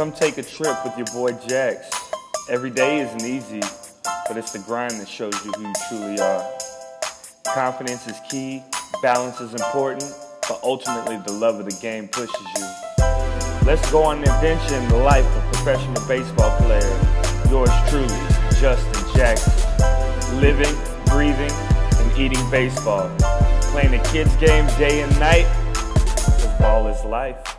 Come take a trip with your boy Jax. Every day isn't easy, but it's the grind that shows you who you truly are. Confidence is key, balance is important, but ultimately the love of the game pushes you. Let's go on an adventure in the life of professional baseball player. Yours truly, Justin Jackson. Living, breathing, eating baseball. Playing the kids' game day and night, because ball is life.